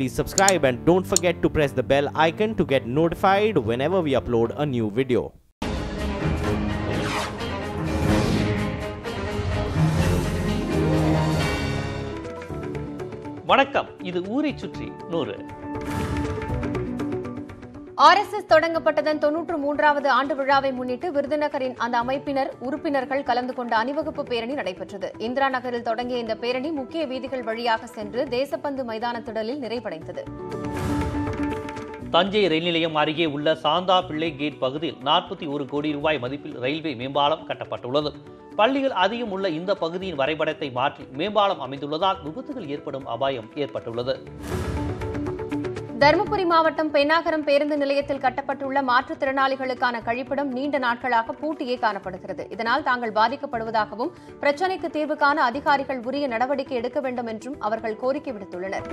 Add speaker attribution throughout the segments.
Speaker 1: please subscribe and don't forget to press the bell icon to get notified whenever we upload a new video. வணக்கம் இது ஊரை சுற்றி நூறு
Speaker 2: R S S தொடங்கப்பட்டதன் தொன்னூற்று மூன்றாவது ஆண்டு விழாவை முன்னிட்டு விருதுநகரின் அந்த அமைப்பினர் உறுப்பினர்கள் கலந்து கொண்ட அணிவகுப்பு பேரணி நடைபெற்றது இந்திரா நகரில் தொடங்கிய இந்த பேரணி முக்கிய வீதிகள் வழியாக சென்று தேசப்பந்து மைதான திடலில் நிறைவடைந்தது
Speaker 1: தஞ்சை ரயில் நிலையம் அருகே உள்ள சாந்தா பிள்ளை கேட் பகுதியில் நாற்பத்தி ஒரு கோடி ரூபாய் மதிப்பில் ரயில்வே மேம்பாலம் கட்டப்பட்டுள்ளது பள்ளிகள் அதிகம் உள்ள இந்த பகுதியின் வரைபடத்தை மாற்றி மேம்பாலம் அமைந்துள்ளதால் விபத்துகள் ஏற்படும் அபாயம் ஏற்பட்டுள்ளது
Speaker 2: தருமபுரி மாவட்டம் பெண்ணாகரம் பேருந்து நிலையத்தில் கட்டப்பட்டுள்ள மாற்றுத்திறனாளிகளுக்கான கழிப்பிடம் நீண்ட நாட்களாக பூட்டியே காணப்படுகிறது இதனால் தாங்கள் பாதிக்கப்படுவதாகவும் பிரச்சினைக்கு தீர்வு காண அதிகாரிகள் உரிய நடவடிக்கை எடுக்க வேண்டும் என்றும் அவர்கள் கோரிக்கை விடுத்துள்ளனர்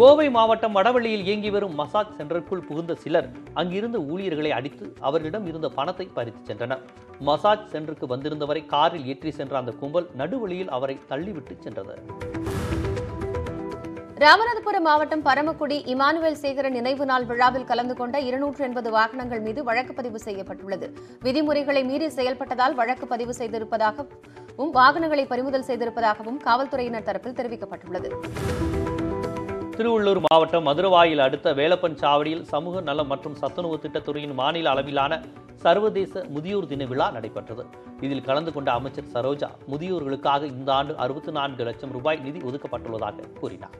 Speaker 1: கோவை மாவட்டம் வடவள்ளியில் இயங்கி வரும் மசாஜ் சென்டருக்குள் புகுந்த சிலர் அங்கிருந்த ஊழியர்களை அடித்து அவர்களிடம் இருந்த பணத்தை பறித்து சென்றனர் மசாஜ் சென்டருக்கு வந்திருந்தவரை காரில் ஏற்றி சென்ற அந்த கும்பல் நடுவழியில் அவரை தள்ளிவிட்டு சென்றது
Speaker 2: ராமநாதபுரம் மாவட்டம் பரமக்குடி இமானுவேல் சேகர நினைவு நாள் விழாவில் கலந்து கொண்ட இருநூற்று எண்பது வாகனங்கள் மீது வழக்கு பதிவு செய்யப்பட்டுள்ளது விதிமுறைகளை மீறி செயல்பட்டதால் வழக்கு பதிவு செய்திருப்பதாகவும் வாகனங்களை பறிமுதல் செய்திருப்பதாகவும் காவல்துறையினர் தரப்பில் தெரிவிக்கப்பட்டுள்ளது
Speaker 1: திருவள்ளூர் மாவட்டம் மதுரவாயில் அடுத்த வேலப்பன் சாவடியில் சமூக நலம் மற்றும் சத்துணவு திட்டத்துறையின் மாநில அளவிலான சர்வதேச முதியோர் தின விழா நடைபெற்றது இதில் கலந்து கொண்ட அமைச்சர் சரோஜா முதியோர்களுக்காக இந்த ஆண்டு அறுபத்தி நான்கு லட்சம் ரூபாய் நிதி ஒதுக்கப்பட்டுள்ளதாக கூறினார்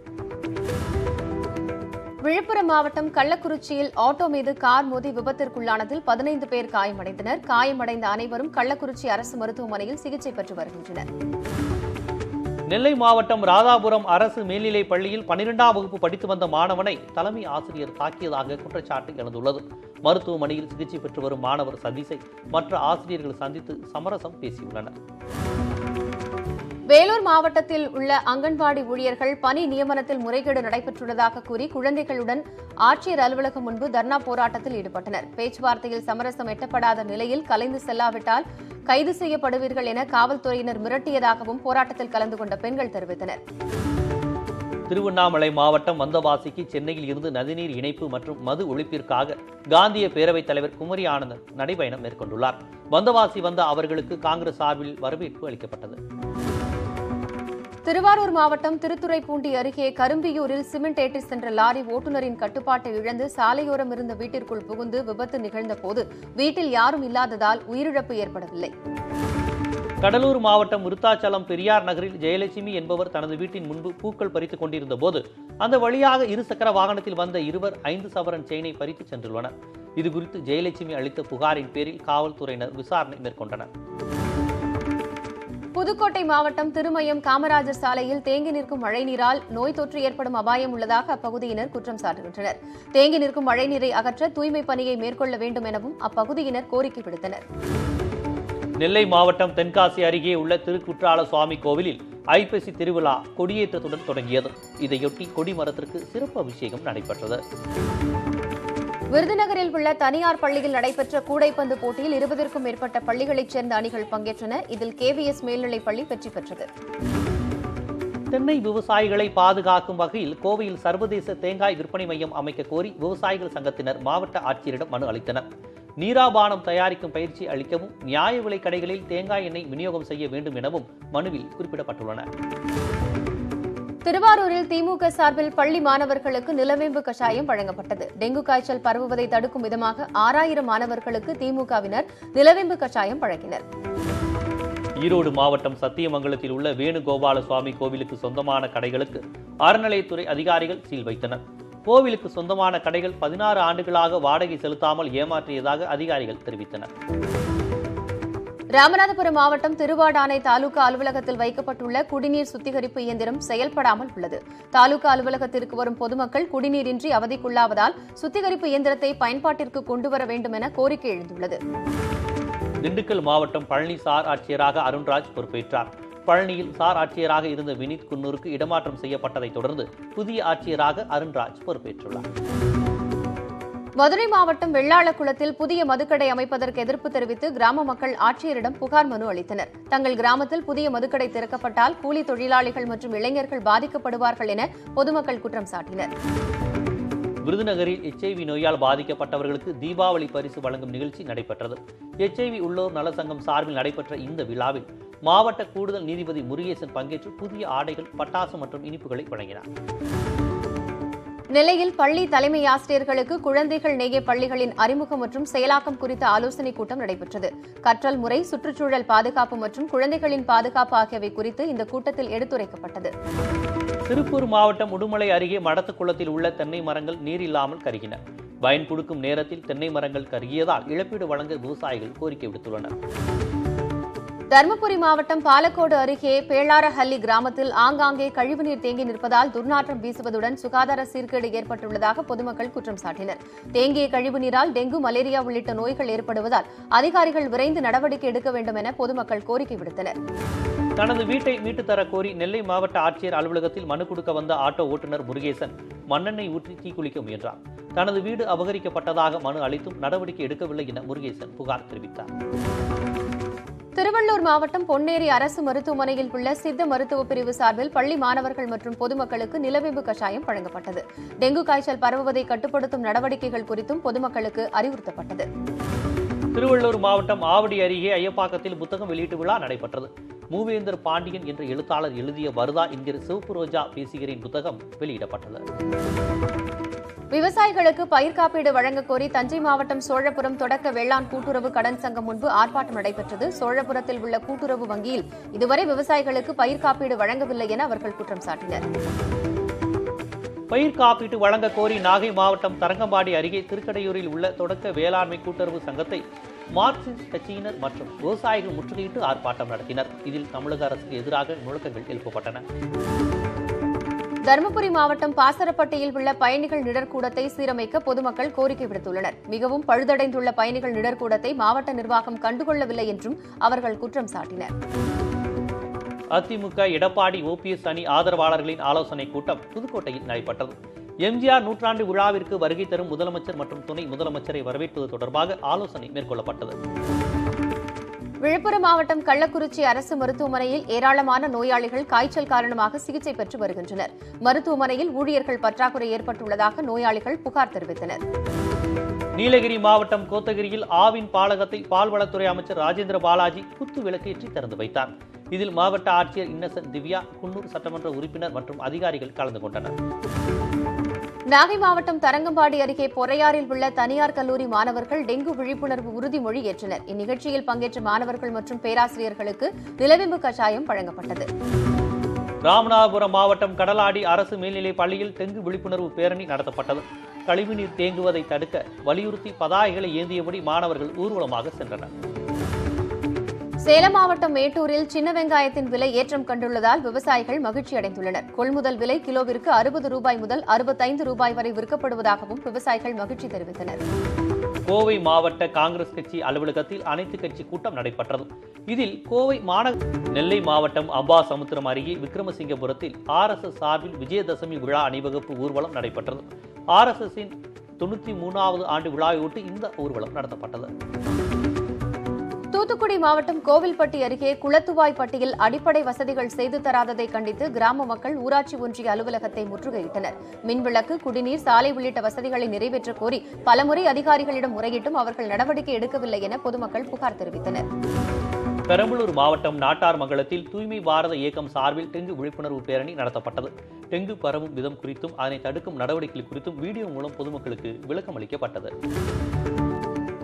Speaker 2: விழுப்புரம் மாவட்டம் கள்ளக்குறிச்சியில் ஆட்டோ மீது கார் மோதி விபத்திற்குள்ளானதில் பதினைந்து பேர் காயமடைந்தனர் காயமடைந்த அனைவரும் கள்ளக்குறிச்சி அரசு மருத்துவமனையில் சிகிச்சை பெற்று வருகின்றனர்
Speaker 1: நெல்லை மாவட்டம் ராதாபுரம் அரசு மேல்நிலைப் பள்ளியில் பனிரெண்டாம் வகுப்பு படித்து வந்த மாணவனை தலைமை ஆசிரியர் தாக்கியதாக குற்றச்சாட்டு எழுந்துள்ளது மருத்துவமனையில் சிகிச்சை பெற்று வரும் மாணவர் சதீசை மற்ற ஆசிரியர்கள் சந்தித்து சமரசம் பேசியுள்ளனர்
Speaker 2: வேலூர் மாவட்டத்தில் உள்ள அங்கன்வாடி ஊழியர்கள் பணி நியமனத்தில் முறைகேடு நடைபெற்றுள்ளதாக கூறி குழந்தைகளுடன் ஆட்சியர் அலுவலகம் முன்பு தர்ணா போராட்டத்தில் ஈடுபட்டனர் பேச்சுவார்த்தையில் சமரசம் எட்டப்படாத நிலையில் கலைந்து செல்லாவிட்டால் கைது செய்யப்படுவீர்கள் என காவல்துறையினர் மிரட்டியதாகவும் போராட்டத்தில் கலந்து கொண்ட பெண்கள் தெரிவித்தனர்
Speaker 1: திருவண்ணாமலை மாவட்டம் வந்தவாசிக்கு சென்னையில் இருந்து நதிநீர் இணைப்பு மற்றும் மது ஒழிப்பிற்காக காந்திய பேரவைத் தலைவர் குமரி ஆனந்தன் நடைபயணம் மேற்கொண்டுள்ளார் வந்தவாசி வந்த அவர்களுக்கு காங்கிரஸ் சார்பில் வரவேற்பு அளிக்கப்பட்டது
Speaker 2: திருவாரூர் மாவட்டம் திருத்துறைப்பூண்டி அருகே கரும்பியூரில் சிமெண்ட் ஏற்றி சென்ற லாரி ஓட்டுநரின் கட்டுப்பாட்டை இழந்து சாலையோரம் இருந்த வீட்டிற்குள் புகுந்து விபத்து நிகழ்ந்தபோது வீட்டில் யாரும் இல்லாததால் உயிரிழப்பு ஏற்படவில்லை
Speaker 1: கடலூர் மாவட்டம் விருத்தாச்சலம் பெரியார் நகரில் ஜெயலட்சுமி என்பவர் தனது வீட்டின் முன்பு பூக்கள் பறித்துக் கொண்டிருந்த போது அந்த வழியாக இருசக்கர வாகனத்தில் வந்த இருவர் ஐந்து சவரன் செயினை பறித்து சென்றுள்ளனர் இதுகுறித்து ஜெயலட்சுமி அளித்த புகாரின் பேரில் காவல்துறையினர் விசாரணை மேற்கொண்டனர்
Speaker 2: புதுக்கோட்டை மாவட்டம் திருமயம் காமராஜர் சாலையில் தேங்கி நிற்கும் மழைநீரால் நோய் தொற்று ஏற்படும் அபாயம் உள்ளதாக அப்பகுதியினர் குற்றம் சாட்டுகின்றனர் தேங்கி நிற்கும் மழைநீரை அகற்ற தூய்மை பணியை மேற்கொள்ள வேண்டும் எனவும் அப்பகுதியினர் கோரிக்கை விடுத்தனர்
Speaker 1: நெல்லை மாவட்டம் தென்காசி அருகே உள்ள திருக்குற்றால சுவாமி கோவிலில் ஐப்பசி திருவிழா கொடியேற்றத்துடன் தொடங்கியது இதையொட்டி கொடிமரத்திற்கு சிறப்பு அபிஷேகம் நடைபெற்றது
Speaker 2: விருதுநகரில் உள்ள தனியார் பள்ளியில் நடைபெற்ற கூடைப்பந்து போட்டியில் இருபதற்கும் மேற்பட்ட பள்ளிகளைச் சேர்ந்த அணிகள் பங்கேற்றன இதில் கேவிஎஸ் மேல்நிலைப் பள்ளி வெற்றி பெற்றது
Speaker 1: தென்னை விவசாயிகளை பாதுகாக்கும் வகையில் கோவையில் சர்வதேச தேங்காய் விற்பனை மையம் அமைக்க கோரி விவசாயிகள் சங்கத்தினர் மாவட்ட ஆட்சியரிடம் மனு அளித்தனர் நீராபானம் தயாரிக்கும் பயிற்சி அளிக்கவும் நியாய விலை கடைகளில் தேங்காய் எண்ணெய் விநியோகம் செய்ய வேண்டும் எனவும் மனுவில் குறிப்பிடப்பட்டுள்ளன
Speaker 2: திருவாரூரில் திமுக சார்பில் பள்ளி மாணவர்களுக்கு நிலவேம்பு கஷாயம் வழங்கப்பட்டது டெங்கு காய்ச்சல் பரவுவதை தடுக்கும் விதமாக ஆறாயிரம் மாணவர்களுக்கு திமுகவினர் நிலவேம்பு கஷாயம் வழங்கினர்
Speaker 1: ஈரோடு மாவட்டம் சத்தியமங்கலத்தில் உள்ள வேணுகோபால சுவாமி கோவிலுக்கு சொந்தமான கடைகளுக்கு அறநிலையத்துறை அதிகாரிகள் சீல் வைத்தனர் கோவிலுக்கு சொந்தமான கடைகள் பதினாறு ஆண்டுகளாக வாடகை செலுத்தாமல் ஏமாற்றியதாக அதிகாரிகள் தெரிவித்தனர்
Speaker 2: ராமநாதபுரம் மாவட்டம் திருவாடானை தாலுகா அலுவலகத்தில் வைக்கப்பட்டுள்ள குடிநீர் சுத்திகரிப்பு இயந்திரம் செயல்படாமல் உள்ளது தாலுகா அலுவலகத்திற்கு வரும் பொதுமக்கள் குடிநீரின்றி அவதிக்குள்ளாவதால் சுத்திகரிப்பு இயந்திரத்தை பயன்பாட்டிற்கு கொண்டுவர வேண்டும் என கோரிக்கை எழுந்துள்ளது
Speaker 1: திண்டுக்கல் மாவட்டம் பழனி சார் ஆட்சியராக அருண்ராஜ் பொறுப்பேற்றார் பழனியில் சார் ஆட்சியராக இருந்த வினித் குன்னூருக்கு இடமாற்றம் செய்யப்பட்டதைத் தொடர்ந்து புதிய ஆட்சியராக அருண்ராஜ் பொறுப்பேற்றுள்ளார்
Speaker 2: மதுரை மாவட்டம் வெள்ளாளக்குளத்தில் புதிய மதுக்கடை அமைப்பதற்கு எதிர்ப்பு தெரிவித்து கிராம மக்கள் ஆட்சியரிடம் புகார் மனு அளித்தனர் தங்கள் கிராமத்தில் புதிய மதுக்கடை திறக்கப்பட்டால் கூலி தொழிலாளிகள் மற்றும் இளைஞர்கள் பாதிக்கப்படுவார்கள் என பொதுமக்கள் குற்றம் சாட்டினர்
Speaker 1: விருதுநகரில் எச்ஐவி நோயால் பாதிக்கப்பட்டவர்களுக்கு தீபாவளி பரிசு வழங்கும் நிகழ்ச்சி நடைபெற்றது எச்ஐவி உள்ளோர் நல சங்கம் சார்பில் நடைபெற்ற இந்த விழாவில் மாவட்ட கூடுதல் நீதிபதி முருகேசன் பங்கேற்று புதிய ஆடைகள் பட்டாசு மற்றும் இனிப்புகளை வழங்கினார்
Speaker 2: நிலையில் பள்ளி தலைமை ஆசிரியர்களுக்கு குழந்தைகள் நேய பள்ளிகளின் அறிமுகம் மற்றும் செயலாக்கம் குறித்த ஆலோசனைக் கூட்டம் நடைபெற்றது கற்றல் முறை சுற்றுச்சூழல் பாதுகாப்பு மற்றும் குழந்தைகளின் பாதுகாப்பு ஆகியவை குறித்து இந்த கூட்டத்தில் எடுத்துரைக்கப்பட்டது
Speaker 1: திருப்பூர் மாவட்டம் உடுமலை அருகே மடத்துக்குளத்தில் உள்ள தென்னை மரங்கள் நீர் இல்லாமல் கருகின பயன்படுக்கும் நேரத்தில் தென்னை மரங்கள் கருகியதால் இழப்பீடு வழங்க விவசாயிகள் கோரிக்கை விடுத்துள்ளனா்
Speaker 2: தருமபுரி மாவட்டம் பாலக்கோடு அருகே பேளாரஹல்லி கிராமத்தில் ஆங்காங்கே கழிவுநீர் தேங்கி நிற்பதால் துர்நாற்றம் வீசுவதுடன் சுகாதார சீர்கேடு ஏற்பட்டுள்ளதாக பொதுமக்கள் குற்றம் சாட்டினர் தேங்கிய கழிவுநீரால் டெங்கு மலேரியா உள்ளிட்ட நோய்கள் ஏற்படுவதால் அதிகாரிகள் விரைந்து நடவடிக்கை எடுக்க வேண்டும் என பொதுமக்கள் கோரிக்கை விடுத்தனர்
Speaker 1: தனது வீட்டை மீட்டுத் தர கோரி நெல்லை மாவட்ட ஆட்சியர் அலுவலகத்தில் மனு கொடுக்க வந்த ஆட்டோ ஓட்டுநர் முருகேசன் மண்ணெண்ணெய் ஊற்றி தீக்குளிக்க முயன்றார் தனது வீடு அபகரிக்கப்பட்டதாக மனு அளித்தும் நடவடிக்கை எடுக்கவில்லை என முருகேசன் புகார் தெரிவித்தார்
Speaker 2: திருவள்ளூர் மாவட்டம் பொன்னேரி அரசு மருத்துவமனையில் உள்ள சித்த மருத்துவ பிரிவு சார்பில் பள்ளி மாணவர்கள் மற்றும் பொதுமக்களுக்கு நிலவேம்பு கஷாயம் வழங்கப்பட்டது டெங்கு காய்ச்சல் பரவுவதை கட்டுப்படுத்தும் நடவடிக்கைகள் குறித்தும் பொதுமக்களுக்கு அறிவுறுத்தப்பட்டது
Speaker 1: திருவள்ளூர் மாவட்டம் ஆவடி அருகே ஐயப்பாக்கத்தில் புத்தகம் வெளியீட்டு விழா நடைபெற்றது மூவேந்தர் பாண்டியன் என்ற எழுத்தாளர் எழுதிய வருதா என்கிற சிவப்பு ரோஜா பேசுகிறேன் புத்தகம் வெளியிடப்பட்டது
Speaker 2: விவசாயிகளுக்கு பயிர் காப்பீடு வழங்க கோரி தஞ்சை மாவட்டம் சோழபுரம் தொடக்க வேளாண் கூட்டுறவு கடன் சங்கம் முன்பு ஆர்ப்பாட்டம் நடைபெற்றது சோழபுரத்தில் உள்ள கூட்டுறவு வங்கியில் இதுவரை விவசாயிகளுக்கு பயிர் காப்பீடு வழங்கவில்லை என அவர்கள் குற்றம் சாட்டினர்
Speaker 1: பயிர் காப்பீட்டு வழங்க கோரி நாகை மாவட்டம் தரங்கம்பாடி அருகே திருக்கடையூரில் உள்ள தொடக்க வேளாண்மை கூட்டுறவு சங்கத்தை மார்க்சிஸ்ட் கட்சியினர் மற்றும் விவசாயிகள் முற்றுகையிட்டு ஆர்ப்பாட்டம் நடத்தினர் இதில் தமிழக அரசுக்கு எதிராக முழக்கங்கள் எழுப்பப்பட்டன
Speaker 2: தருமபுரி மாவட்டம் பாசரப்பட்டியில் உள்ள பயணிகள் நிழற்கூடத்தை சீரமைக்க பொதுமக்கள் கோரிக்கை விடுத்துள்ளனர் மிகவும் பழுதடைந்துள்ள பயணிகள் நிழற்கூடத்தை மாவட்ட நிர்வாகம் கண்டுகொள்ளவில்லை என்றும் அவர்கள் குற்றம் சாட்டினர்
Speaker 1: அதிமுக எடப்பாடி எஸ் அணி ஆதரவாளர்களின் ஆலோசனை கூட்டம் புதுக்கோட்டையில் நடைபெற்றது எம்ஜிஆர் நூற்றாண்டு விழாவிற்கு வருகை தரும் முதலமைச்சர் மற்றும் துணை முதலமைச்சரை வரவேற்பது தொடர்பாக ஆலோசனை மேற்கொள்ளப்பட்டது
Speaker 2: விழுப்புரம் மாவட்டம் கள்ளக்குறிச்சி அரசு மருத்துவமனையில் ஏராளமான நோயாளிகள் காய்ச்சல் காரணமாக சிகிச்சை பெற்று வருகின்றனர் மருத்துவமனையில் ஊழியர்கள் பற்றாக்குறை ஏற்பட்டுள்ளதாக நோயாளிகள் புகார் தெரிவித்தனர்
Speaker 1: நீலகிரி மாவட்டம் கோத்தகிரியில் ஆவின் பாலகத்தை பால்வளத்துறை அமைச்சர் ராஜேந்திர பாலாஜி குத்து விளக்கேற்றி திறந்து வைத்தார் இதில் மாவட்ட ஆட்சியர் இன்னசென்ட் திவ்யா குன்னூர் சட்டமன்ற உறுப்பினர் மற்றும் அதிகாரிகள் கலந்து கொண்டனர்
Speaker 2: நாகை மாவட்டம் தரங்கம்பாடி அருகே பொறையாறில் உள்ள தனியார் கல்லூரி மாணவர்கள் டெங்கு விழிப்புணர்வு உறுதிமொழி ஏற்றனர் இந்நிகழ்ச்சியில் பங்கேற்ற மாணவர்கள் மற்றும் பேராசிரியர்களுக்கு நிலவேம்பு கஷாயம் வழங்கப்பட்டது
Speaker 1: ராமநாதபுரம் மாவட்டம் கடலாடி அரசு மேல்நிலைப் பள்ளியில் டெங்கு விழிப்புணர்வு பேரணி நடத்தப்பட்டது கழிவுநீர் தேங்குவதை தடுக்க வலியுறுத்தி பதாகைகளை ஏந்தியபடி மாணவர்கள் ஊர்வலமாக சென்றனர்
Speaker 2: சேலம் மாவட்டம் மேட்டூரில் சின்ன வெங்காயத்தின் விலை ஏற்றம் கண்டுள்ளதால் விவசாயிகள் மகிழ்ச்சி அடைந்துள்ளனர் கொள்முதல் விலை கிலோவிற்கு அறுபது ரூபாய் முதல் அறுபத்தைந்து ரூபாய் வரை விற்கப்படுவதாகவும் விவசாயிகள் மகிழ்ச்சி தெரிவித்தனர்
Speaker 1: கோவை மாவட்ட காங்கிரஸ் கட்சி அலுவலகத்தில் அனைத்து கட்சி கூட்டம் நடைபெற்றது இதில் கோவை மாநகர நெல்லை மாவட்டம் அம்பா சமுத்திரம் அருகே விக்ரமசிங்கபுரத்தில் எஸ் சார்பில் விஜயதசமி விழா அணிவகுப்பு ஊர்வலம் நடைபெற்றது ஆர்எஸ்எஸின் தொண்ணூற்றி மூணாவது ஆண்டு விழாவையொட்டி இந்த ஊர்வலம் நடத்தப்பட்டது
Speaker 2: தூத்துக்குடி மாவட்டம் கோவில்பட்டி அருகே குளத்துவாய்ப்பட்டியில் அடிப்படை வசதிகள் செய்து தராததை கண்டித்து கிராம மக்கள் ஊராட்சி ஒன்றிய அலுவலகத்தை முற்றுகையிட்டனர் மின்விளக்கு குடிநீர் சாலை உள்ளிட்ட வசதிகளை நிறைவேற்ற கோரி பலமுறை அதிகாரிகளிடம் முறையிட்டும் அவர்கள் நடவடிக்கை எடுக்கவில்லை என பொதுமக்கள் புகார் தெரிவித்தனர்
Speaker 1: பெரம்பலூர் மாவட்டம் நாட்டார் மங்கலத்தில் தூய்மை பாரத இயக்கம் சார்பில் டெங்கு விழிப்புணர்வு பேரணி நடத்தப்பட்டது டெங்கு பரவும் விதம் குறித்தும் அதனை தடுக்கும் நடவடிக்கைகள் குறித்தும் வீடியோ மூலம் பொதுமக்களுக்கு விளக்கம் அளிக்கப்பட்டது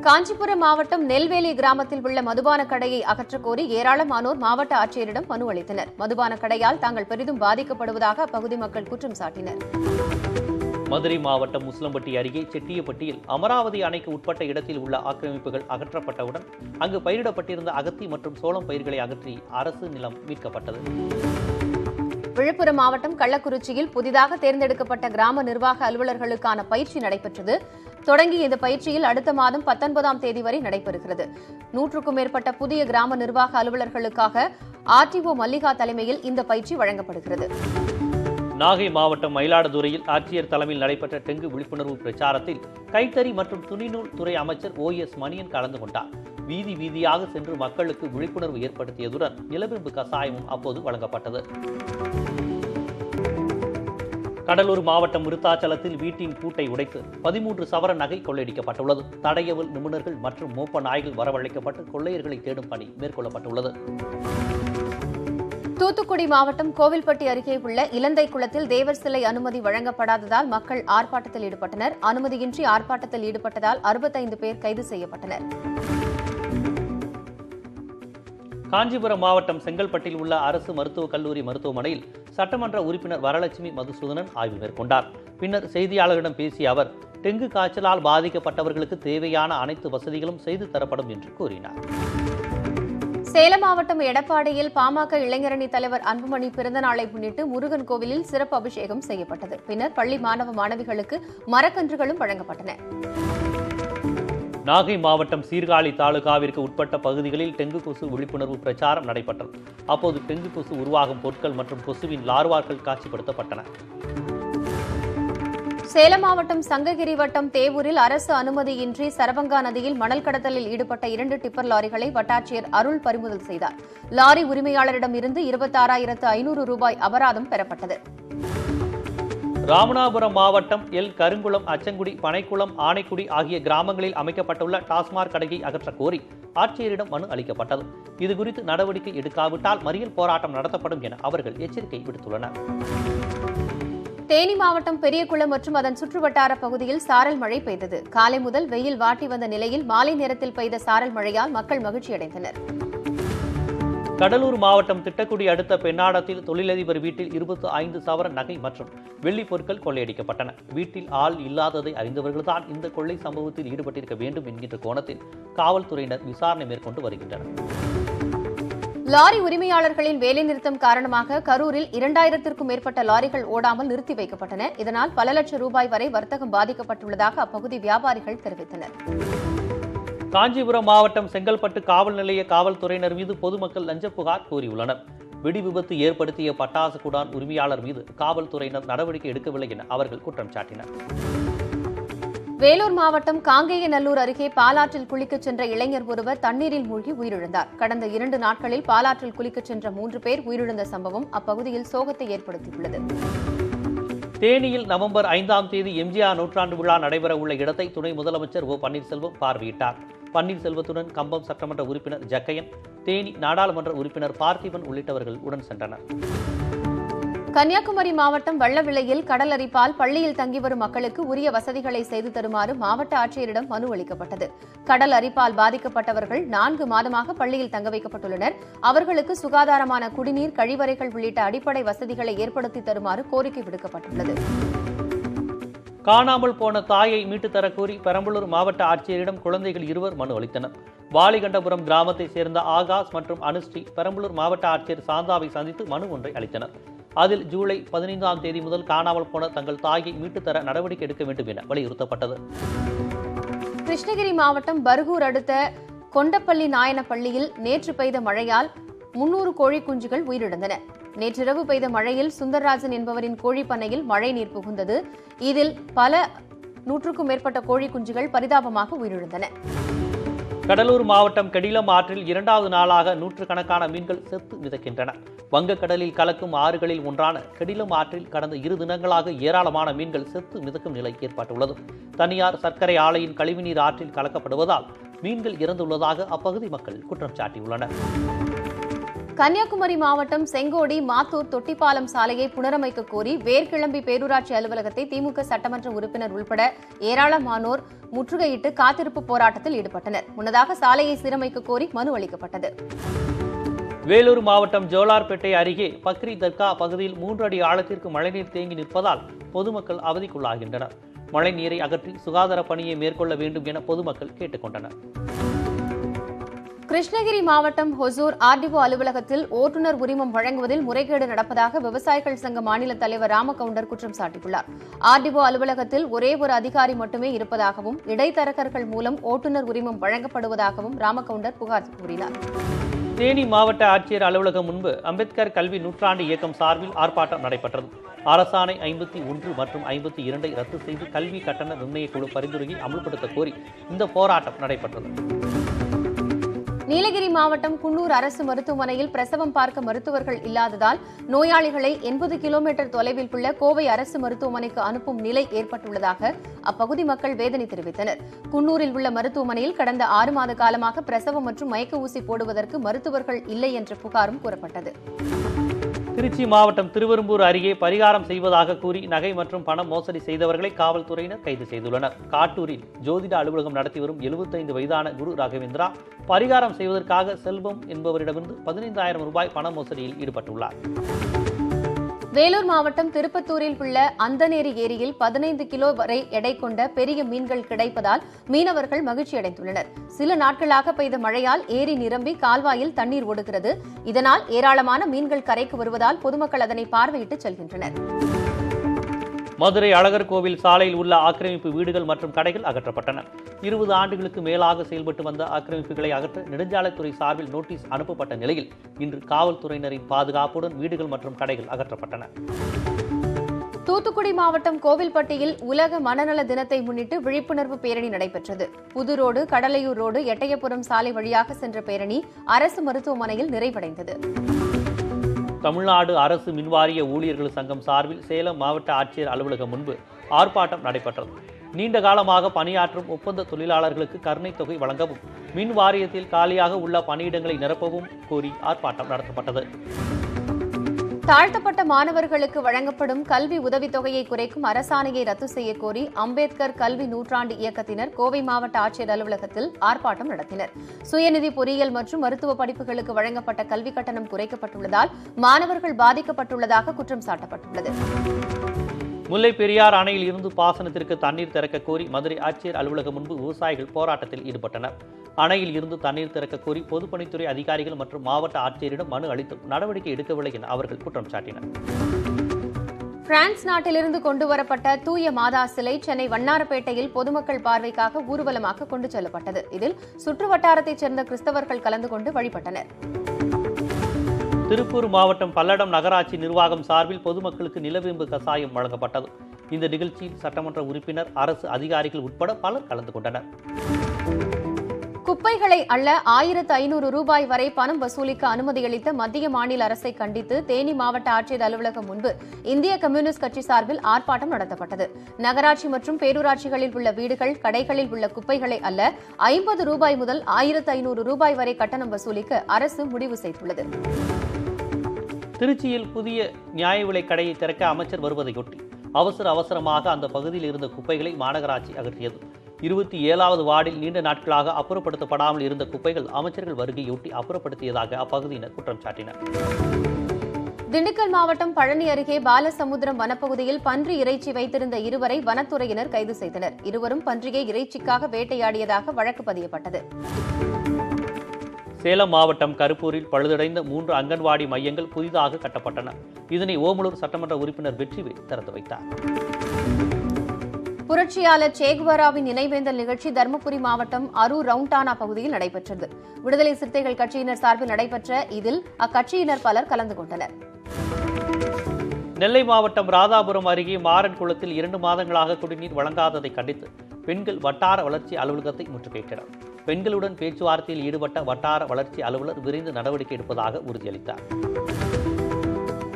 Speaker 2: காஞ்சிபுரம் மாவட்டம் நெல்வேலி கிராமத்தில் உள்ள மதுபான கடையை அகற்றக்கோரி ஏராளமானோர் மாவட்ட ஆட்சியரிடம் மனு அளித்தனர் மதுபான கடையால் தாங்கள் பெரிதும் பாதிக்கப்படுவதாக அப்பகுதி மக்கள் குற்றம் சாட்டினர்
Speaker 1: மதுரை மாவட்டம் முஸ்லம்பட்டி அருகே செட்டியப்பட்டியில் அமராவதி அணைக்கு உட்பட்ட இடத்தில் உள்ள ஆக்கிரமிப்புகள் அகற்றப்பட்டவுடன் அங்கு பயிரிடப்பட்டிருந்த அகத்தி மற்றும் சோளம் பயிர்களை அகற்றி அரசு நிலம் மீட்கப்பட்டது
Speaker 2: விழுப்புரம் மாவட்டம் கள்ளக்குறிச்சியில் புதிதாக தேர்ந்தெடுக்கப்பட்ட கிராம நிர்வாக அலுவலர்களுக்கான பயிற்சி நடைபெற்றது தொடங்கிய இந்த பயிற்சியில் அடுத்த மாதம் பத்தொன்பதாம் தேதி வரை நடைபெறுகிறது நூற்றுக்கும் மேற்பட்ட புதிய கிராம நிர்வாக அலுவலர்களுக்காக ஆர்டிஓ மல்லிகா தலைமையில் இந்த பயிற்சி வழங்கப்படுகிறது
Speaker 1: நாகை மாவட்டம் மயிலாடுதுறையில் ஆட்சியர் தலைமையில் நடைபெற்ற டெங்கு விழிப்புணர்வு பிரச்சாரத்தில் கைத்தறி மற்றும் துணிநூல் துறை அமைச்சர் ஓ எஸ் மணியன் கலந்து கொண்டார் வீதி வீதியாக சென்று மக்களுக்கு விழிப்புணர்வு ஏற்படுத்தியதுடன் நிலவிரும்பு கசாயமும் அப்போது வழங்கப்பட்டது கடலூர் மாவட்டம் விருத்தாச்சலத்தில் வீட்டின் பூட்டை உடைத்து பதிமூன்று சவர நகை கொள்ளையடிக்கப்பட்டுள்ளது தடையவல் நிபுணர்கள் மற்றும் மோப்ப நாய்கள் வரவழைக்கப்பட்டு கொள்ளையர்களை தேடும் பணி மேற்கொள்ளப்பட்டுள்ளது
Speaker 2: தூத்துக்குடி மாவட்டம் கோவில்பட்டி அருகே உள்ள இலந்தை குளத்தில் தேவர் சிலை அனுமதி வழங்கப்படாததால் மக்கள் ஆர்ப்பாட்டத்தில் ஈடுபட்டனர் அனுமதியின்றி ஆர்ப்பாட்டத்தில் ஈடுபட்டதால் அறுபத்தைந்து பேர் கைது செய்யப்பட்டனர்
Speaker 1: காஞ்சிபுரம் மாவட்டம் செங்கல்பட்டில் உள்ள அரசு மருத்துவக் கல்லூரி மருத்துவமனையில் சட்டமன்ற உறுப்பினர் வரலட்சுமி மதுசூதனன் ஆய்வு மேற்கொண்டார் பின்னர் செய்தியாளர்களிடம் பேசிய அவர் டெங்கு காய்ச்சலால் பாதிக்கப்பட்டவர்களுக்கு தேவையான அனைத்து வசதிகளும் செய்து தரப்படும் என்று கூறினார்
Speaker 2: சேலம் மாவட்டம் எடப்பாடியில் பாமக இளைஞரணி தலைவர் அன்புமணி பிறந்த நாளை முன்னிட்டு முருகன் கோவிலில் சிறப்பு அபிஷேகம் செய்யப்பட்டது பின்னர் பள்ளி மாணவ மாணவிகளுக்கு மரக்கன்றுகளும் வழங்கப்பட்டன
Speaker 1: நாகை மாவட்டம் சீர்காழி தாலுகாவிற்கு உட்பட்ட பகுதிகளில் டெங்கு கொசு விழிப்புணர்வு பிரச்சாரம் நடைபெற்றது அப்போது டெங்கு கொசு உருவாகும் பொருட்கள் மற்றும் கொசுவின் லார்வார்கள் காட்சிப்படுத்தப்பட்டன
Speaker 2: சேலம் மாவட்டம் சங்ககிரி வட்டம் தேவூரில் அரசு அனுமதியின்றி சரபங்கா நதியில் மணல் கடத்தலில் ஈடுபட்ட இரண்டு டிப்பர் லாரிகளை வட்டாட்சியர் அருள் பறிமுதல் செய்தார் லாரி உரிமையாளரிடம் இருந்து இருபத்தாறாயிரத்து ஐநூறு ரூபாய் அபராதம் பெறப்பட்டது
Speaker 1: ராமநாதபுரம் மாவட்டம் எல் கருங்குளம் அச்சங்குடி பனைக்குளம் ஆனைக்குடி ஆகிய கிராமங்களில் அமைக்கப்பட்டுள்ள டாஸ்மாக் கடையை அகற்ற கோரி ஆட்சியரிடம் மனு அளிக்கப்பட்டது இதுகுறித்து நடவடிக்கை எடுக்காவிட்டால் மறியல் போராட்டம் நடத்தப்படும் என அவர்கள் எச்சரிக்கை விடுத்துள்ளனர்
Speaker 2: தேனி மாவட்டம் பெரியகுளம் மற்றும் அதன் சுற்றுவட்டார பகுதியில் சாரல் மழை பெய்தது காலை முதல் வெயில் வாட்டி வந்த நிலையில் மாலை நேரத்தில் பெய்த சாரல் மழையால் மக்கள் மகிழ்ச்சியடைந்தனா்
Speaker 1: கடலூர் மாவட்டம் திட்டக்குடி அடுத்த பெண்ணாடத்தில் தொழிலதிபர் வீட்டில் இருபத்தி ஐந்து சவர நகை மற்றும் வெள்ளிப் பொருட்கள் கொள்ளையடிக்கப்பட்டன வீட்டில் ஆள் இல்லாததை அறிந்தவர்கள்தான் இந்த கொள்ளை சம்பவத்தில் ஈடுபட்டிருக்க வேண்டும் என்கின்ற கோணத்தில் காவல்துறையினர் விசாரணை மேற்கொண்டு வருகின்றனர்
Speaker 2: லாரி உரிமையாளர்களின் வேலைநிறுத்தம் காரணமாக கரூரில் இரண்டாயிரத்திற்கும் மேற்பட்ட லாரிகள் ஓடாமல் நிறுத்தி வைக்கப்பட்டன இதனால் பல லட்சம் ரூபாய் வரை வர்த்தகம் பாதிக்கப்பட்டுள்ளதாக அப்பகுதி வியாபாரிகள் தெரிவித்தனா்
Speaker 1: காஞ்சிபுரம் மாவட்டம் செங்கல்பட்டு காவல் நிலைய காவல்துறையினர் மீது பொதுமக்கள் லஞ்ச புகார் கூறியுள்ளனர் வெடி விபத்து ஏற்படுத்திய பட்டாசு குடான் உரிமையாளர் மீது காவல்துறையினர் நடவடிக்கை எடுக்கவில்லை என அவர்கள் குற்றம் சாட்டினர்
Speaker 2: வேலூர் மாவட்டம் காங்கேயநல்லூர் அருகே பாலாற்றில் குளிக்கச் சென்ற இளைஞர் ஒருவர் தண்ணீரில் மூழ்கி உயிரிழந்தார் கடந்த இரண்டு நாட்களில் பாலாற்றில் குளிக்கச் சென்ற மூன்று பேர் உயிரிழந்த சம்பவம் அப்பகுதியில் சோகத்தை ஏற்படுத்தியுள்ளது
Speaker 1: தேனியில் நவம்பர் ஐந்தாம் தேதி எம்ஜிஆர் நூற்றாண்டு விழா நடைபெற உள்ள இடத்தை துணை முதலமைச்சர் ஓ பன்னீர்செல்வம் பார்வையிட்டார் பன்னீர்செல்வத்துடன் கம்பம் சட்டமன்ற உறுப்பினர் ஜக்கையன் தேனி நாடாளுமன்ற உறுப்பினர் பார்த்திபன் உள்ளிட்டவர்கள் உடன் சென்றனர்
Speaker 2: கன்னியாகுமரி மாவட்டம் வள்ளவிளையில் கடல் அரிப்பால் பள்ளியில் தங்கி வரும் மக்களுக்கு உரிய வசதிகளை செய்து தருமாறு மாவட்ட ஆட்சியரிடம் மனு அளிக்கப்பட்டது கடல் அரிப்பால் பாதிக்கப்பட்டவர்கள் நான்கு மாதமாக பள்ளியில் தங்க வைக்கப்பட்டுள்ளனர் அவர்களுக்கு சுகாதாரமான குடிநீர் கழிவறைகள் உள்ளிட்ட அடிப்படை வசதிகளை ஏற்படுத்தி தருமாறு கோரிக்கை விடுக்கப்பட்டுள்ளது
Speaker 1: காணாமல் போன தாயை மீட்டு கூறி பெரம்பலூர் மாவட்ட ஆட்சியரிடம் குழந்தைகள் இருவர் மனு அளித்தனர் வாலிகண்டபுரம் கிராமத்தை சேர்ந்த ஆகாஷ் மற்றும் அனுஸ்ரீ பெரம்பலூர் மாவட்ட ஆட்சியர் சாந்தாவை சந்தித்து மனு ஒன்றை அளித்தனர் அதில் ஜூலை பதினைந்தாம் தேதி முதல் காணாமல் போன தங்கள் தாயை மீட்டுத்தர நடவடிக்கை எடுக்க வேண்டும் என வலியுறுத்தப்பட்டது
Speaker 2: கிருஷ்ணகிரி மாவட்டம் பர்கூர் அடுத்த கொண்டப்பள்ளி நாயன பள்ளியில் நேற்று பெய்த மழையால் முன்னூறு கோழி குஞ்சுகள் உயிரிழந்தன நேற்றிரவு பெய்த மழையில் சுந்தர்ராஜன் என்பவரின் கோழிப்பண்ணையில் மழை நீர் புகுந்தது இதில் பல நூற்றுக்கும் மேற்பட்ட கோழி குஞ்சுகள் பரிதாபமாக உயிரிழந்தன
Speaker 1: கடலூர் மாவட்டம் கடிலம் ஆற்றில் இரண்டாவது நாளாக நூற்றுக்கணக்கான மீன்கள் செத்து மிதக்கின்றன வங்கக்கடலில் கலக்கும் ஆறுகளில் ஒன்றான கெடிலம் ஆற்றில் கடந்த இரு தினங்களாக ஏராளமான மீன்கள் செத்து மிதக்கும் நிலை ஏற்பட்டுள்ளது தனியார் சர்க்கரை ஆலையின் கழிவுநீர் ஆற்றில் கலக்கப்படுவதால் மீன்கள் இறந்துள்ளதாக அப்பகுதி மக்கள் குற்றம் சாட்டியுள்ளனர்
Speaker 2: கன்னியாகுமரி மாவட்டம் செங்கோடி மாத்தூர் தொட்டிப்பாலம் சாலையை புனரமைக்க கோரி வேர்கிளம்பி பேரூராட்சி அலுவலகத்தை திமுக சட்டமன்ற உறுப்பினர் உள்பட ஏராளமானோர் முற்றுகையிட்டு காத்திருப்பு போராட்டத்தில் ஈடுபட்டனர் முன்னதாக சாலையை சீரமைக்க கோரி மனு அளிக்கப்பட்டது
Speaker 1: வேலூர் மாவட்டம் ஜோலார்பேட்டை அருகே பக்ரி தர்கா பகுதியில் மூன்று அடி ஆழத்திற்கு மழைநீர் தேங்கி நிற்பதால் பொதுமக்கள் அவதிக்குள்ளாகின்றனர் மழைநீரை அகற்றி சுகாதார பணியை மேற்கொள்ள வேண்டும் என பொதுமக்கள் கேட்டுக்கொண்டனர்
Speaker 2: கிருஷ்ணகிரி மாவட்டம் ஹொசூர் ஆர்டிஓ அலுவலகத்தில் ஓட்டுநர் உரிமம் வழங்குவதில் முறைகேடு நடப்பதாக விவசாயிகள் சங்க மாநில தலைவர் ராமகவுண்டர் குற்றம் சாட்டியுள்ளார் ஆர்டிஓ அலுவலகத்தில் ஒரே ஒரு அதிகாரி மட்டுமே இருப்பதாகவும் இடைத்தரகர்கள் மூலம் ஓட்டுநர் உரிமம் வழங்கப்படுவதாகவும் ராமகவுண்டர் புகார் கூறினார்
Speaker 1: தேனி மாவட்ட ஆட்சியர் அலுவலகம் முன்பு அம்பேத்கர் கல்வி நூற்றாண்டு இயக்கம் சார்பில் ஆர்ப்பாட்டம் நடைபெற்றது அரசாணை ஐம்பத்தி ஒன்று மற்றும் ஐம்பத்தி இரண்டை ரத்து செய்து கல்வி கட்டண நிர்ணயக்குழு பரிந்துரையை அமல்படுத்த கோரி இந்த போராட்டம் நடைபெற்றது
Speaker 2: நீலகிரி மாவட்டம் குன்னூர் அரசு மருத்துவமனையில் பிரசவம் பார்க்க மருத்துவர்கள் இல்லாததால் நோயாளிகளை எண்பது கிலோமீட்டர் தொலைவில் உள்ள கோவை அரசு மருத்துவமனைக்கு அனுப்பும் நிலை ஏற்பட்டுள்ளதாக அப்பகுதி மக்கள் வேதனை தெரிவித்தனர் குன்னூரில் உள்ள மருத்துவமனையில் கடந்த ஆறு மாத காலமாக பிரசவம் மற்றும் மயக்க ஊசி போடுவதற்கு மருத்துவர்கள் இல்லை என்ற புகாரும் கூறப்பட்டது
Speaker 1: திருச்சி மாவட்டம் திருவெரும்பூர் அருகே பரிகாரம் செய்வதாக கூறி நகை மற்றும் பண மோசடி செய்தவர்களை காவல்துறையினர் கைது செய்துள்ளனர் காட்டூரில் ஜோதிட அலுவலகம் நடத்தி வரும் எழுபத்தைந்து வயதான குரு ராகவேந்திரா பரிகாரம் செய்வதற்காக செல்வம் என்பவரிடமிருந்து பதினைந்தாயிரம் ரூபாய் பண மோசடியில் ஈடுபட்டுள்ளார்
Speaker 2: வேலூர் மாவட்டம் திருப்பத்தூரில் உள்ள அந்தநேரி ஏரியில் பதினைந்து கிலோ வரை எடை கொண்ட பெரிய மீன்கள் கிடைப்பதால் மீனவர்கள் மகிழ்ச்சியடைந்துள்ளனர் சில நாட்களாக பெய்த மழையால் ஏரி நிரம்பி கால்வாயில் தண்ணீர் ஓடுகிறது இதனால் ஏராளமான மீன்கள் கரைக்கு வருவதால் பொதுமக்கள் அதனை பார்வையிட்டு செல்கின்றனர்
Speaker 1: மதுரை அழகர் கோவில் சாலையில் உள்ள ஆக்கிரமிப்பு வீடுகள் மற்றும் கடைகள் அகற்றப்பட்டன இருபது ஆண்டுகளுக்கு மேலாக செயல்பட்டு வந்த ஆக்கிரமிப்புகளை அகற்ற நெடுஞ்சாலைத்துறை சார்பில் நோட்டீஸ் அனுப்பப்பட்ட நிலையில் இன்று காவல்துறையினரின் பாதுகாப்புடன் வீடுகள் மற்றும் கடைகள் அகற்றப்பட்டன
Speaker 2: தூத்துக்குடி மாவட்டம் கோவில்பட்டியில் உலக மனநல தினத்தை முன்னிட்டு விழிப்புணர்வு பேரணி நடைபெற்றது புது ரோடு கடலையூர் ரோடு எட்டயபுரம் சாலை வழியாக சென்ற பேரணி அரசு மருத்துவமனையில் நிறைவடைந்தது
Speaker 1: தமிழ்நாடு அரசு மின்வாரிய ஊழியர்கள் சங்கம் சார்பில் சேலம் மாவட்ட ஆட்சியர் அலுவலகம் முன்பு ஆர்ப்பாட்டம் நடைபெற்றது நீண்ட காலமாக பணியாற்றும் ஒப்பந்த தொழிலாளர்களுக்கு கருணை தொகை வழங்கவும் மின் வாரியத்தில் காலியாக உள்ள பணியிடங்களை நிரப்பவும் கோரி ஆர்ப்பாட்டம் நடத்தப்பட்டது
Speaker 2: தாழ்த்தப்பட்ட மாணவர்களுக்கு வழங்கப்படும் கல்வி உதவித்தொகையை குறைக்கும் அரசாணையை ரத்து செய்யக் கோரி அம்பேத்கர் கல்வி நூற்றாண்டு இயக்கத்தினர் கோவை மாவட்ட ஆட்சியர் அலுவலகத்தில் ஆர்ப்பாட்டம் நடத்தினர் சுயநிதி பொறியியல் மற்றும் மருத்துவ படிப்புகளுக்கு வழங்கப்பட்ட கல்விக் கட்டணம் குறைக்கப்பட்டுள்ளதால் மாணவர்கள் பாதிக்கப்பட்டுள்ளதாக குற்றம் சாட்டப்பட்டுள்ளது
Speaker 1: முல்லை பெரியார் அணையில் இருந்து பாசனத்திற்கு தண்ணீர் திறக்க கோரி மதுரை ஆட்சியர் அலுவலகம் முன்பு விவசாயிகள் போராட்டத்தில் ஈடுபட்டனர் அணையில் இருந்து தண்ணீர் திறக்க கோரி பொதுப்பணித்துறை அதிகாரிகள் மற்றும் மாவட்ட ஆட்சியரிடம் மனு அளித்தும் நடவடிக்கை எடுக்கவில்லை என அவர்கள் குற்றம் சாட்டினர்
Speaker 2: பிரான்ஸ் நாட்டிலிருந்து கொண்டுவரப்பட்ட தூய மாதா சிலை சென்னை வண்ணாரப்பேட்டையில் பொதுமக்கள் பார்வைக்காக ஊர்வலமாக கொண்டு செல்லப்பட்டது இதில் சுற்று வட்டாரத்தைச் சேர்ந்த கிறிஸ்தவர்கள் கலந்து கொண்டு வழிபட்டனர்
Speaker 1: திருப்பூர் மாவட்டம் பல்லடம் நகராட்சி நிர்வாகம் சார்பில் பொதுமக்களுக்கு நிலவேம்பு கசாயம் வழங்கப்பட்டது இந்த நிகழ்ச்சியில் சட்டமன்ற உறுப்பினர் அரசு அதிகாரிகள் உட்பட பலர் கலந்து கொண்டனர்
Speaker 2: குப்பைகளை அள்ள ஆயிரத்து ஐநூறு ரூபாய் வரை பணம் வசூலிக்க அனுமதி அளித்த மத்திய மாநில அரசை கண்டித்து தேனி மாவட்ட ஆட்சியர் அலுவலகம் முன்பு இந்திய கம்யூனிஸ்ட் கட்சி சார்பில் ஆர்ப்பாட்டம் நடத்தப்பட்டது நகராட்சி மற்றும் பேரூராட்சிகளில் உள்ள வீடுகள் கடைகளில் உள்ள குப்பைகளை அல்ல ஐம்பது ரூபாய் முதல் ஆயிரத்து ஐநூறு ரூபாய் வரை கட்டணம் வசூலிக்க அரசு முடிவு செய்துள்ளது
Speaker 1: திருச்சியில் புதிய நியாய விலை கடையை திறக்க அமைச்சர் வருவதையொட்டி அவசர அவசரமாக அந்த பகுதியில் இருந்த குப்பைகளை மாநகராட்சி அகற்றியது இருபத்தி ஏழாவது வார்டில் நீண்ட நாட்களாக அப்புறப்படுத்தப்படாமல் இருந்த குப்பைகள் அமைச்சர்கள் வருகையொட்டி அப்புறப்படுத்தியதாக அப்பகுதியினர் குற்றம் சாட்டினர்
Speaker 2: திண்டுக்கல் மாவட்டம் பழனி அருகே பாலசமுத்திரம் வனப்பகுதியில் பன்றி இறைச்சி வைத்திருந்த இருவரை வனத்துறையினர் கைது செய்தனர் இருவரும் பன்றியை இறைச்சிக்காக வேட்டையாடியதாக வழக்கு பதியப்பட்டது
Speaker 1: சேலம் மாவட்டம் கருப்பூரில் பழுதடைந்த மூன்று அங்கன்வாடி மையங்கள் புதிதாக கட்டப்பட்டன இதனை ஓமலூர் சட்டமன்ற உறுப்பினர் வெற்றிவேல் திறந்து வைத்தார்
Speaker 2: புரட்சியாளர் சேகுவராவின் நினைவேந்தல் நிகழ்ச்சி தருமபுரி மாவட்டம் அரூர் ரவுண்டானா பகுதியில் நடைபெற்றது விடுதலை சிறுத்தைகள் கட்சியினர் சார்பில் நடைபெற்ற இதில் அக்கட்சியினர் பலர் கலந்து கொண்டனர்
Speaker 1: நெல்லை மாவட்டம் ராதாபுரம் அருகே மாறன் குளத்தில் இரண்டு மாதங்களாக குடிநீர் வழங்காததை கண்டித்து பெண்கள் வட்டார வளர்ச்சி அலுவலகத்தை முற்றுகையிட்டனர் பெண்களுடன் பேச்சுவார்த்தையில் ஈடுபட்ட வட்டார வளர்ச்சி அலுவலர் விரைந்து நடவடிக்கை எடுப்பதாக உறுதியளித்தார்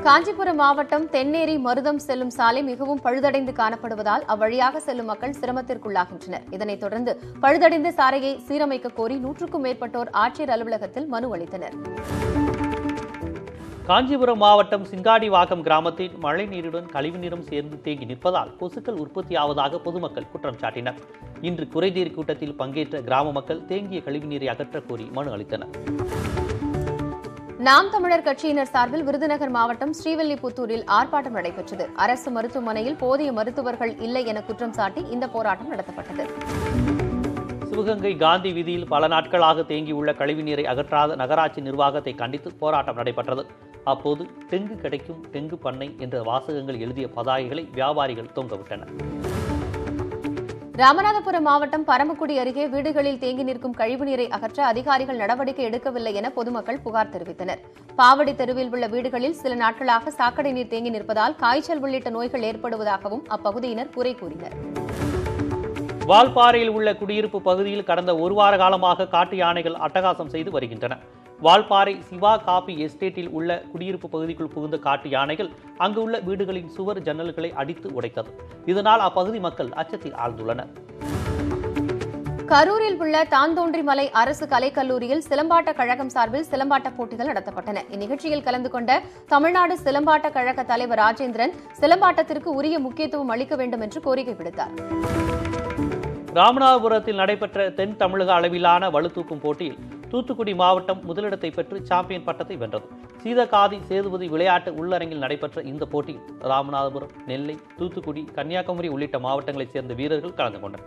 Speaker 2: காஞ்சிபுரம் மாவட்டம் தென்னேரி மருதம் செல்லும் சாலை மிகவும் பழுதடைந்து காணப்படுவதால் அவ்வழியாக செல்லும் மக்கள் சிரமத்திற்குள்ளாகின்றனர் இதனைத் தொடர்ந்து பழுதடைந்த சாலையை சீரமைக்க கோரி நூற்றுக்கும் மேற்பட்டோர் ஆட்சியர் அலுவலகத்தில் மனு அளித்தனா்
Speaker 1: காஞ்சிபுரம் மாவட்டம் சிங்காடிவாகம் கிராமத்தில் மழை நீருடன் நீரும் சேர்ந்து தேங்கி நிற்பதால் கொசுக்கள் உற்பத்தியாவதாக பொதுமக்கள் குற்றம் சாட்டினர் இன்று குறைதீர் கூட்டத்தில் பங்கேற்ற கிராம மக்கள் தேங்கிய கழிவுநீரை அகற்ற கோரி மனு அளித்தனர்
Speaker 2: நாம் தமிழர் கட்சியினர் சார்பில் விருதுநகர் மாவட்டம் ஸ்ரீவில்லிபுத்தூரில் ஆர்ப்பாட்டம் நடைபெற்றது அரசு மருத்துவமனையில் போதிய மருத்துவர்கள் இல்லை என குற்றம் சாட்டி இந்த போராட்டம் நடத்தப்பட்டது
Speaker 1: சிவகங்கை காந்தி வீதியில் பல நாட்களாக தேங்கியுள்ள கழிவுநீரை அகற்றாத நகராட்சி நிர்வாகத்தை கண்டித்து போராட்டம் நடைபெற்றது அப்போது தெங்கு கிடைக்கும் தெங்கு பண்ணை என்ற வாசகங்கள் எழுதிய பதாகைகளை வியாபாரிகள் தொங்கவிட்டனர்
Speaker 2: ராமநாதபுரம் மாவட்டம் பரமக்குடி அருகே வீடுகளில் தேங்கி நிற்கும் கழிவுநீரை அகற்ற அதிகாரிகள் நடவடிக்கை எடுக்கவில்லை என பொதுமக்கள் புகார் தெரிவித்தனர் பாவடி தெருவில் உள்ள வீடுகளில் சில நாட்களாக சாக்கடை நீர் தேங்கி நிற்பதால் காய்ச்சல் உள்ளிட்ட நோய்கள் ஏற்படுவதாகவும் அப்பகுதியினர் குறை கூறினர்
Speaker 1: வால்பாறையில் உள்ள குடியிருப்பு பகுதியில் கடந்த ஒரு வார காலமாக காட்டு யானைகள் அட்டகாசம் செய்து வருகின்றன வால்பாறை சிவா காபி எஸ்டேட்டில் உள்ள குடியிருப்பு பகுதிக்குள் புகுந்த காட்டு யானைகள் அங்கு உள்ள வீடுகளின் சுவர் ஜன்னல்களை அடித்து உடைத்தது இதனால் அப்பகுதி மக்கள் அச்சத்தில் ஆழ்ந்துள்ளனர்
Speaker 2: கரூரில் உள்ள தாந்தோன்றிமலை அரசு கலைக்கல்லூரியில் சிலம்பாட்ட கழகம் சார்பில் சிலம்பாட்ட போட்டிகள் நடத்தப்பட்டன இந்நிகழ்ச்சியில் கலந்து கொண்ட தமிழ்நாடு சிலம்பாட்ட கழக தலைவர் ராஜேந்திரன் சிலம்பாட்டத்திற்கு உரிய முக்கியத்துவம் அளிக்க வேண்டும் என்று கோரிக்கை விடுத்தார்
Speaker 1: ராமநாதபுரத்தில் நடைபெற்ற தென் தமிழக அளவிலான வலுத்தூக்கும் போட்டியில் தூத்துக்குடி மாவட்டம் முதலிடத்தை பெற்று சாம்பியன் பட்டத்தை வென்றது சீதகாதி சேதுபதி விளையாட்டு உள்ளரங்கில் நடைபெற்ற இந்த போட்டியில் ராமநாதபுரம் நெல்லை தூத்துக்குடி கன்னியாகுமரி உள்ளிட்ட மாவட்டங்களைச் சேர்ந்த வீரர்கள் கலந்து கொண்டனர்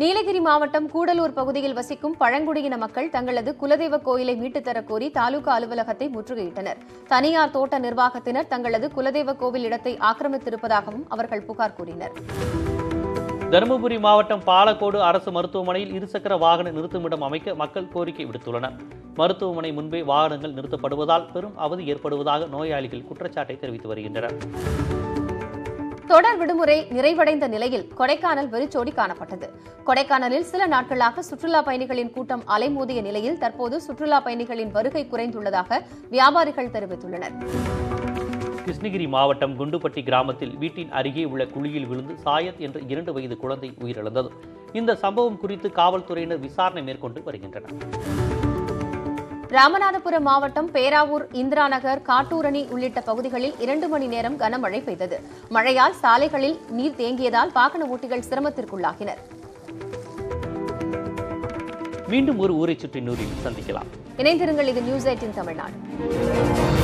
Speaker 2: நீலகிரி மாவட்டம் கூடலூர் பகுதியில் வசிக்கும் பழங்குடியின மக்கள் தங்களது குலதெய்வ கோயிலை மீட்டுத்தரக் கோரி தாலுகா அலுவலகத்தை முற்றுகையிட்டனர் தனியார் தோட்ட நிர்வாகத்தினர் தங்களது குலதெய்வ கோவில் இடத்தை ஆக்கிரமித்திருப்பதாகவும் அவர்கள் புகார் கூறினர்
Speaker 1: தருமபுரி மாவட்டம் பாலக்கோடு அரசு மருத்துவமனையில் இருசக்கர வாகன நிறுத்துமிடம் அமைக்க மக்கள் கோரிக்கை விடுத்துள்ளனர் மருத்துவமனை முன்பே வாகனங்கள் நிறுத்தப்படுவதால் பெரும் அவதி ஏற்படுவதாக நோயாளிகள் குற்றச்சாட்டை தெரிவித்து வருகின்றனர்
Speaker 2: தொடர் விடுமுறை நிறைவடைந்த நிலையில் கொடைக்கானல் வெறிச்சோடி காணப்பட்டது கொடைக்கானலில் சில நாட்களாக சுற்றுலா பயணிகளின் கூட்டம் அலைமோதிய நிலையில் தற்போது சுற்றுலா பயணிகளின் வருகை குறைந்துள்ளதாக வியாபாரிகள் தெரிவித்துள்ளனர்
Speaker 1: கிருஷ்ணகிரி மாவட்டம் குண்டுப்பட்டி கிராமத்தில் வீட்டின் அருகே உள்ள குழியில் விழுந்து சாயத் என்ற இரண்டு வயது குழந்தை உயிரிழந்தது இந்த சம்பவம் குறித்து காவல்துறையினர் விசாரணை மேற்கொண்டு வருகின்றனர்
Speaker 2: ராமநாதபுரம் மாவட்டம் பேராவூர் இந்திரா நகர் காட்டூரணி உள்ளிட்ட பகுதிகளில் இரண்டு மணி நேரம் கனமழை பெய்தது மழையால் சாலைகளில் நீர் தேங்கியதால் வாகன ஓட்டிகள் சிரமத்திற்குள்ளாகினர்
Speaker 1: மீண்டும் ஒரு ஊரை சுற்றி நூறில் சந்திக்கலாம்
Speaker 2: இணைந்திருங்கள் இது நியூஸ் எயிட்டின் தமிழ்நாடு